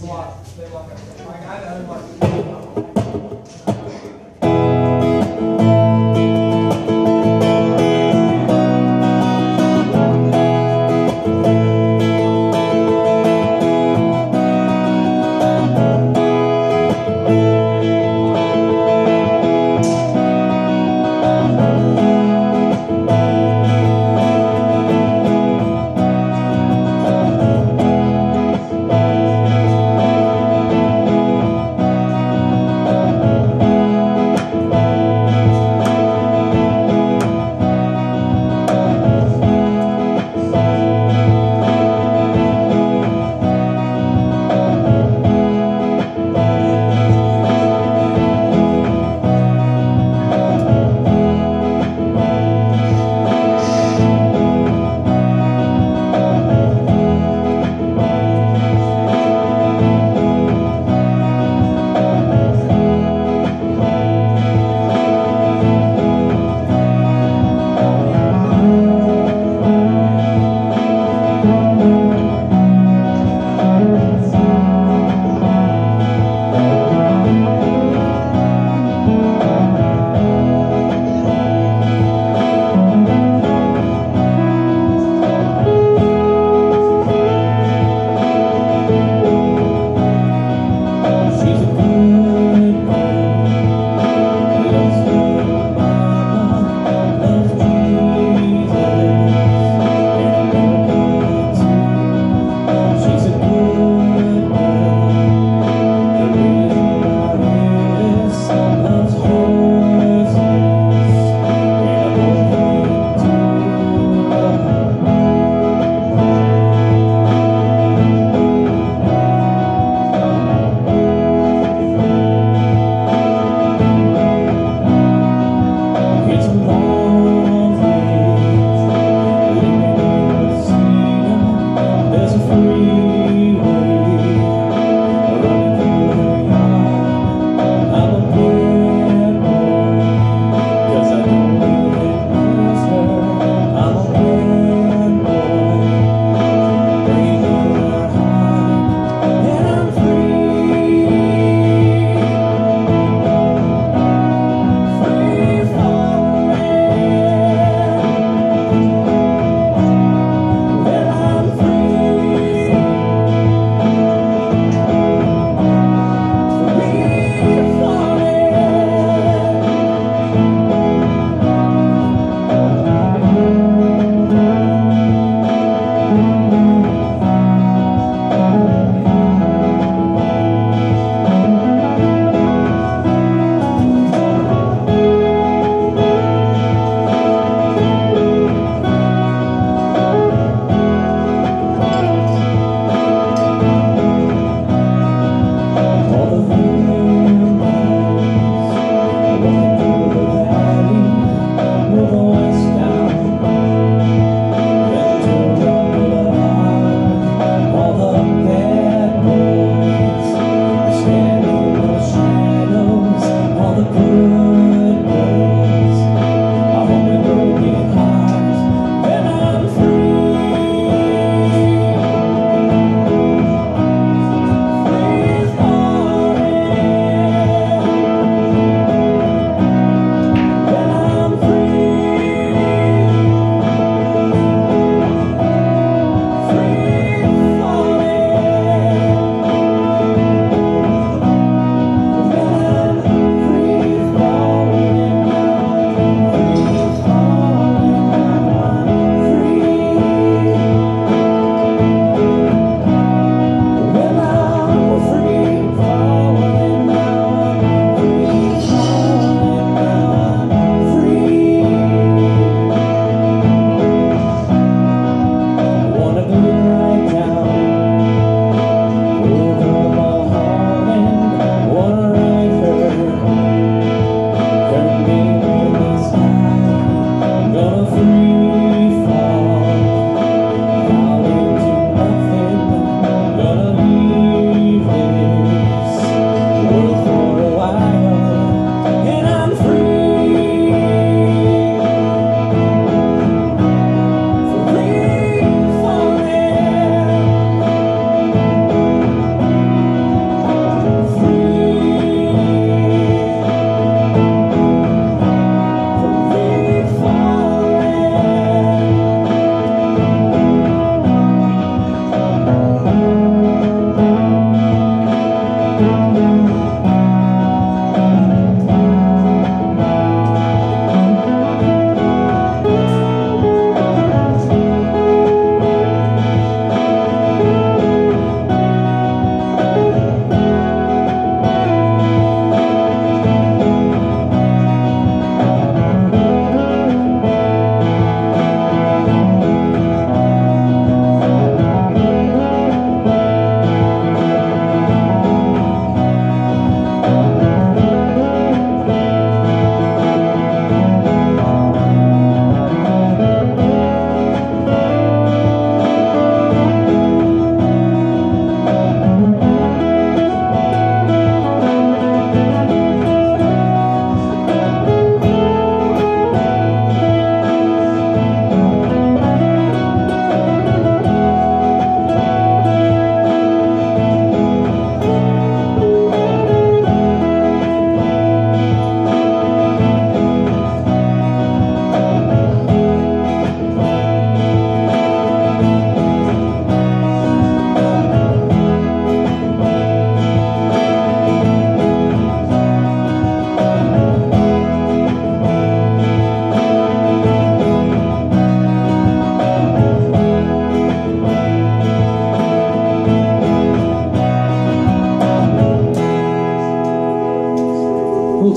Thanks a lot. Stay welcome. I got everyone.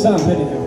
Zahn, Penny.